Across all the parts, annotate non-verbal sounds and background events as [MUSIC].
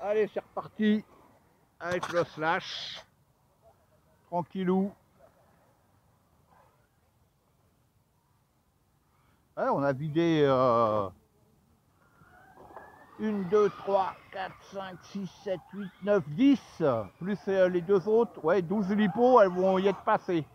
Allez, c'est reparti avec le slash. Tranquillou. On a vidé euh, 1, 2, 3, 4, 5, 6, 7, 8, 9, 10. Plus euh, les deux autres. Ouais, 12 lipos, elles vont y être passées.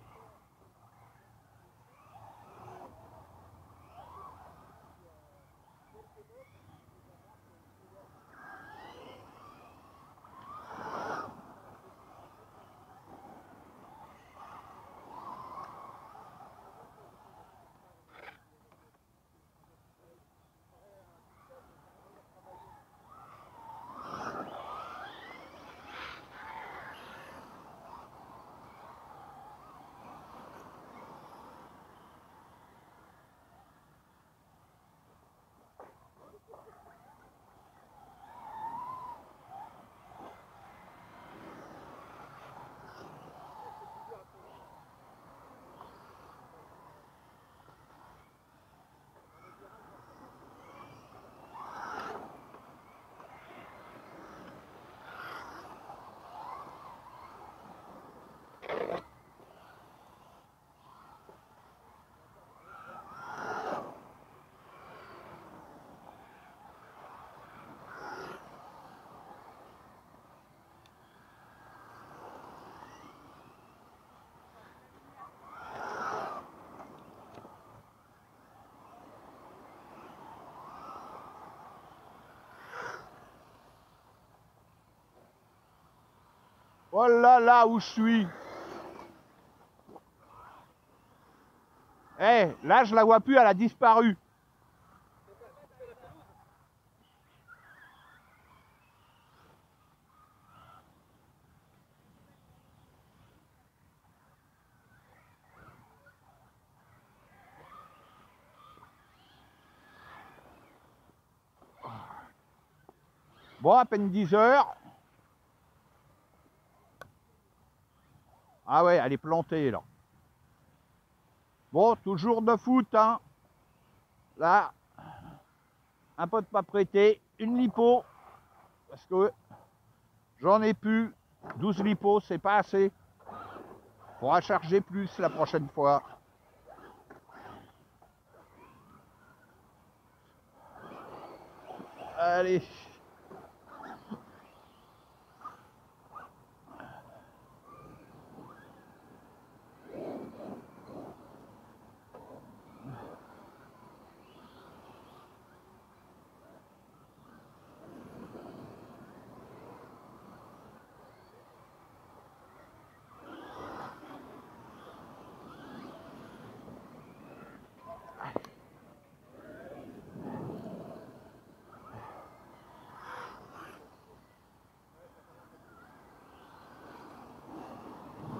Voilà là où je suis? Eh, là je la vois plus, elle a disparu. Bon, à peine 10 heures. Ah ouais, elle est plantée là. Bon, toujours de foot, hein. Là, un pot de pas prêté, une lipo, parce que j'en ai plus. 12 lipos, c'est pas assez. Faudra charger plus la prochaine fois. Allez.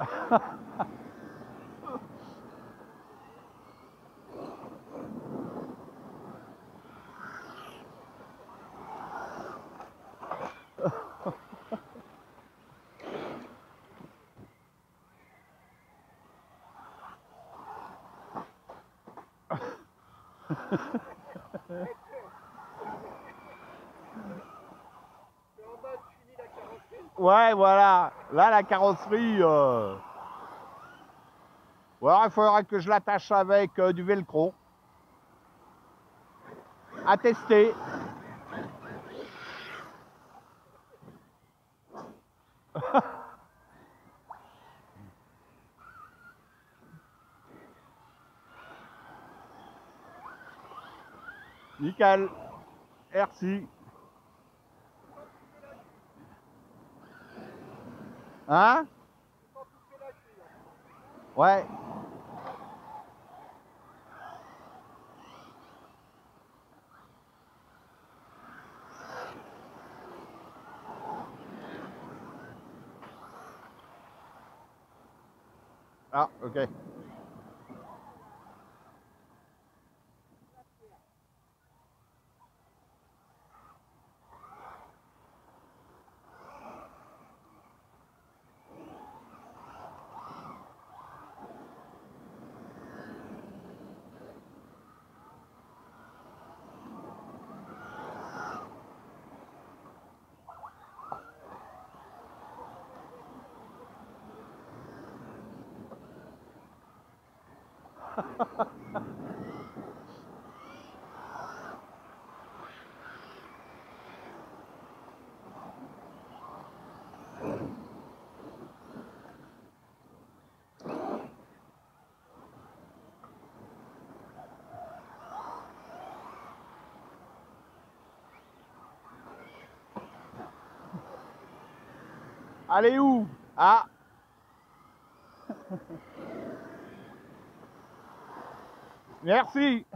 Ha ha ha. Ouais, voilà. Là, la carrosserie... Euh... Ou alors, il faudra que je l'attache avec euh, du velcro. À tester. [LAUGHS] Nickel. Merci. Hein Ouais. Ah, ok. Allez où? Ah Merci.